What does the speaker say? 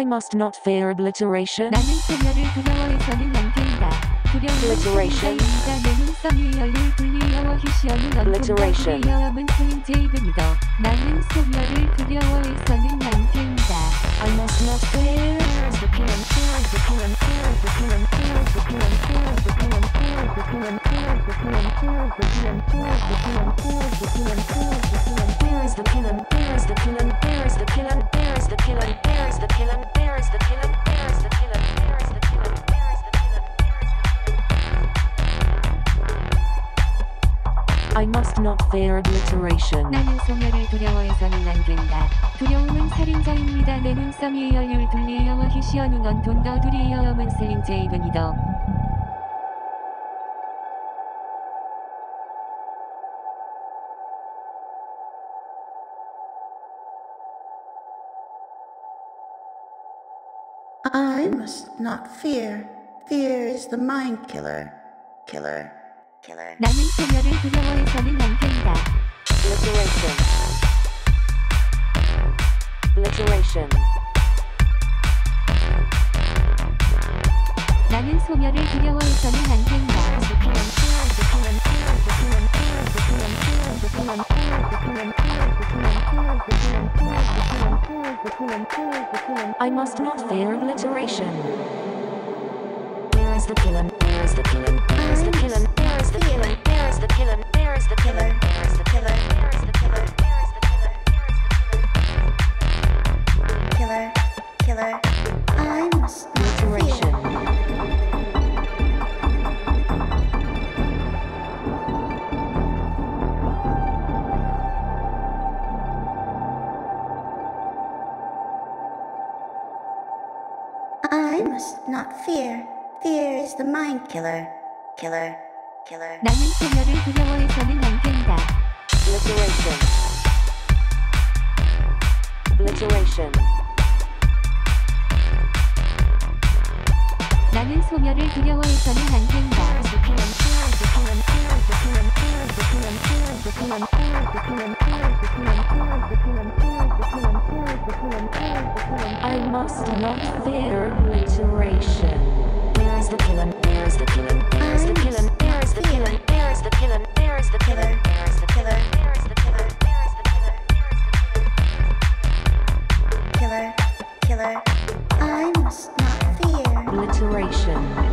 I must not fear obliteration. Obliteration. Obliteration. I must not fear. There is the there is the there is the there is the there is the there is the. I must not fear obliteration. 나는 소멸을 두려워해서는 안 된다. 두려움은 살인자입니다. 내 눈썹이 열릴 불리여워 휴시어는 언돈더 두리여움은 슬린 제이브니다. I must not fear. Fear is the mind killer. Killer. Killer. 나는 소멸을 두려워해서는 안 된다. Obliteration. Obliteration. 나는 소멸을 두려워해서는 안 된다. I must not fear obliteration. Where is the killer? Where is the killer? I must not fear. Fear is the mind killer. Killer. Killer. 나는 소멸을 두려워해서는 안 된다. Obliteration. Obliteration. 나는 소멸을 두려워해서는 안 된다. I must not fear obliteration. Where is the killer? Where is the killer? Where is the killer? Where is the killer? Where is the killer? Where is the killer? Where is the killer? Where is the killer? Where is the killer? Killer. Killer. I must not fear. Obliteration.